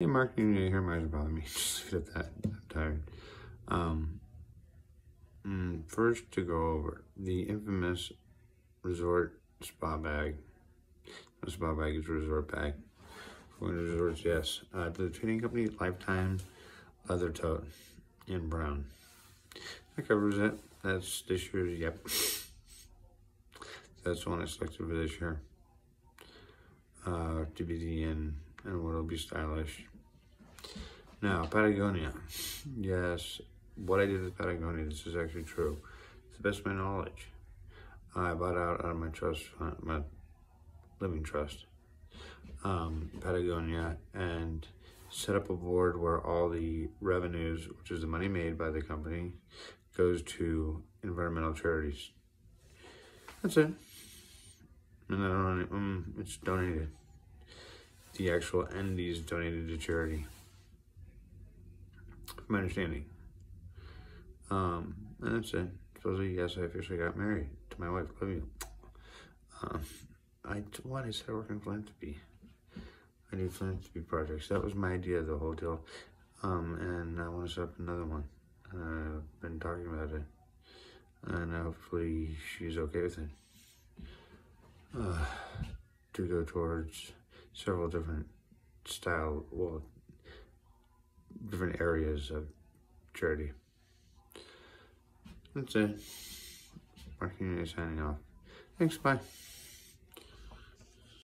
Hey, Marc, you're here might bother me. Just at that. I'm tired. Um, mm, first to go over the infamous resort spa bag. The spa bag is resort bag. Going to resorts, yes. Uh, the trading company Lifetime Leather Tote in brown. That covers it. That's this year's, yep. That's the one I selected for this year. Uh, to be the in and what'll be stylish. Now, Patagonia. Yes, what I did with Patagonia, this is actually true. It's the best of my knowledge. I bought out out of my trust fund, my living trust, um, Patagonia, and set up a board where all the revenues, which is the money made by the company, goes to environmental charities. That's it. And then um, it's donated. The actual entity is donated to charity. From my understanding. Um, and that's it. Supposedly, yes, I officially got married to my wife, Love you. Um, I what I said I work in philanthropy. I do philanthropy projects. That was my idea, of the whole deal. Um, and I want to set up another one. Uh, I've been talking about it, and hopefully she's okay with it. Uh, to go towards several different style, well, different areas of charity. That's it. Marketing is signing off. Thanks, bye.